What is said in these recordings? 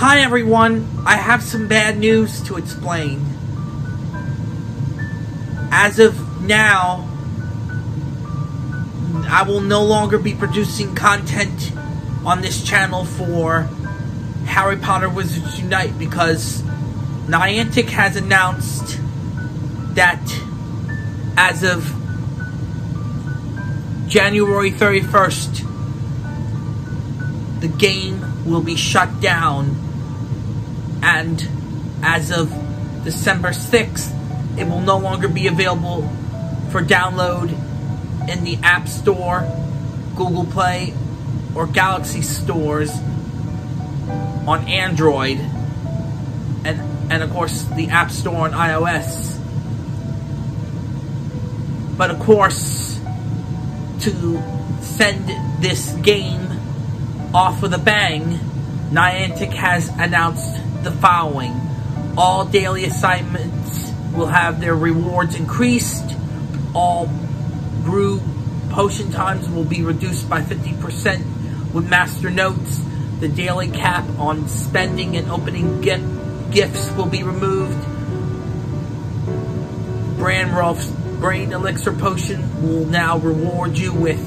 Hi everyone, I have some bad news to explain. As of now, I will no longer be producing content on this channel for Harry Potter Wizards Unite because Niantic has announced that as of January 31st, the game will be shut down and as of December 6th, it will no longer be available for download in the App Store, Google Play, or Galaxy stores on Android, and, and of course the App Store on iOS. But of course, to send this game off with a bang, Niantic has announced the following. All daily assignments will have their rewards increased. All brew potion times will be reduced by 50% with master notes. The daily cap on spending and opening gifts will be removed. Baruffio's Brain Elixir Potion will now reward you with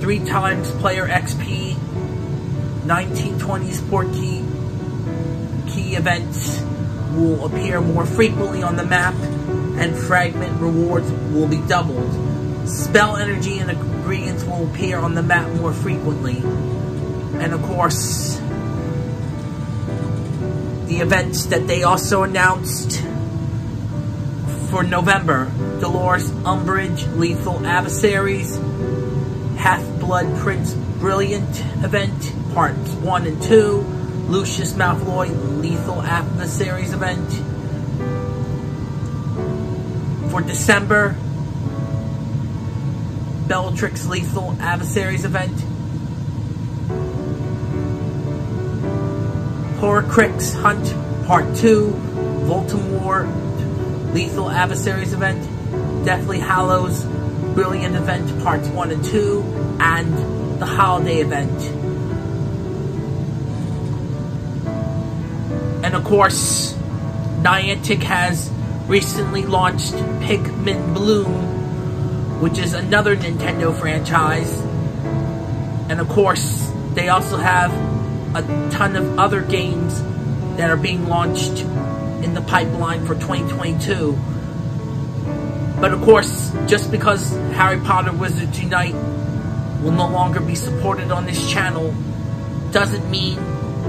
3 times player XP, 1920s Portkey, key events will appear more frequently on the map, and fragment rewards will be doubled. Spell energy and ingredients will appear on the map more frequently. And of course, the events that they also announced for November. Dolores Umbridge, Lethal Adversaries, Half-Blood Prince Brilliant event, parts 1 and 2, Lucius Malfoy, Lethal Adversaries event. For December, Bellatrix Lethal Adversaries event. Horcrux Hunt Part 2, Voldemort Lethal Adversaries event, Deathly Hallows Brilliant event Parts 1 and 2, and the Holiday event. And of course, Niantic has recently launched Pikmin Bloom, which is another Nintendo franchise. And of course, they also have a ton of other games that are being launched in the pipeline for 2022. But of course, just because Harry Potter Wizards Unite will no longer be supported on this channel doesn't mean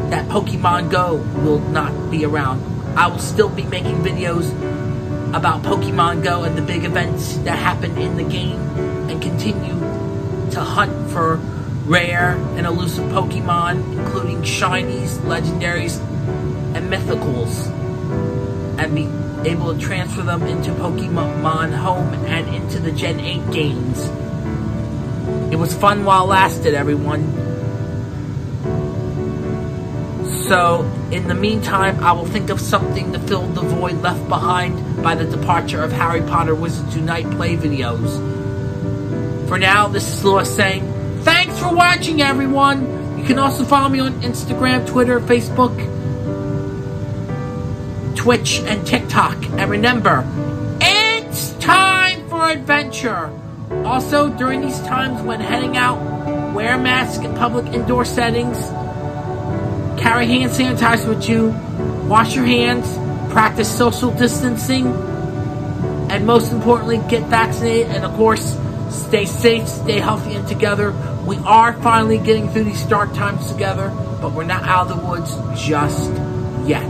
that Pokemon Go will not be around. I will still be making videos about Pokemon Go and the big events that happen in the game and continue to hunt for rare and elusive Pokemon, including shinies, legendaries, and mythicals, and be able to transfer them into Pokemon Home and into the Gen 8 games. It was fun while it lasted, everyone. So, in the meantime, I will think of something to fill the void left behind by the departure of Harry Potter Wizards Unite play videos. For now, this is Louis saying, Thanks for watching, everyone! You can also follow me on Instagram, Twitter, Facebook, Twitch, and TikTok. And remember, it's time for adventure! Also, during these times when heading out, wear mask in public indoor settings, carry hand sanitizer with you, wash your hands, practice social distancing, and most importantly, get vaccinated, and of course, stay safe, stay healthy, and together. We are finally getting through these dark times together, but we're not out of the woods just yet.